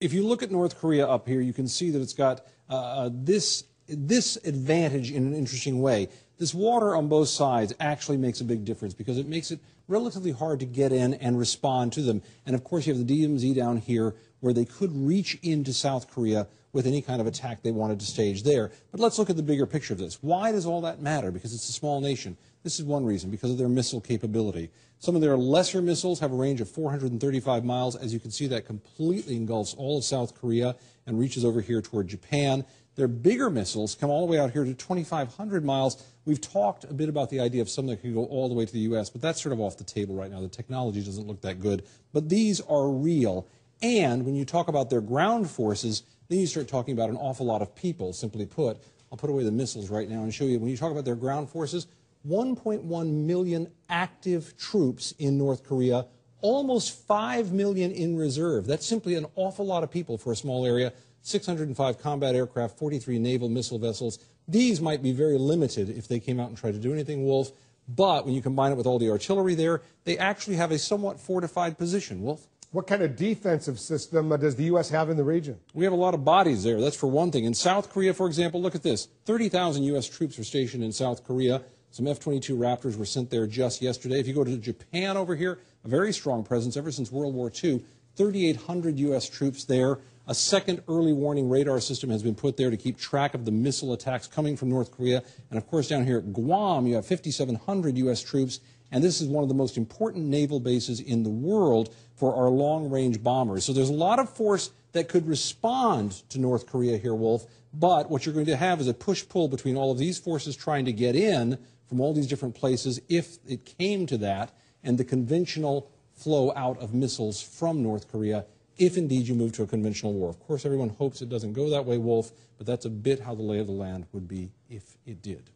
If you look at North Korea up here, you can see that it's got uh, this, this advantage in an interesting way. This water on both sides actually makes a big difference because it makes it relatively hard to get in and respond to them. And of course, you have the DMZ down here where they could reach into South Korea with any kind of attack they wanted to stage there. But let's look at the bigger picture of this. Why does all that matter? Because it's a small nation. This is one reason, because of their missile capability. Some of their lesser missiles have a range of 435 miles. As you can see, that completely engulfs all of South Korea and reaches over here toward Japan. Their bigger missiles come all the way out here to 2,500 miles. We've talked a bit about the idea of something that could go all the way to the U.S., but that's sort of off the table right now. The technology doesn't look that good. But these are real. And when you talk about their ground forces, then you start talking about an awful lot of people, simply put. I'll put away the missiles right now and show you. When you talk about their ground forces, 1.1 million active troops in North Korea, almost 5 million in reserve. That's simply an awful lot of people for a small area. 605 combat aircraft, 43 naval missile vessels. These might be very limited if they came out and tried to do anything, Wolf. But when you combine it with all the artillery there, they actually have a somewhat fortified position, Wolf. What kind of defensive system uh, does the U.S. have in the region? We have a lot of bodies there. That's for one thing. In South Korea, for example, look at this 30,000 U.S. troops are stationed in South Korea. Some F 22 Raptors were sent there just yesterday. If you go to Japan over here, a very strong presence ever since World War II. 3,800 U.S. troops there. A second early warning radar system has been put there to keep track of the missile attacks coming from North Korea. And of course, down here at Guam, you have 5,700 U.S. troops. And this is one of the most important naval bases in the world for our long range bombers. So there's a lot of force that could respond to North Korea here, Wolf. But what you're going to have is a push pull between all of these forces trying to get in from all these different places if it came to that, and the conventional flow out of missiles from North Korea if indeed you move to a conventional war. Of course, everyone hopes it doesn't go that way, Wolf, but that's a bit how the lay of the land would be if it did.